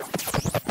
Merci.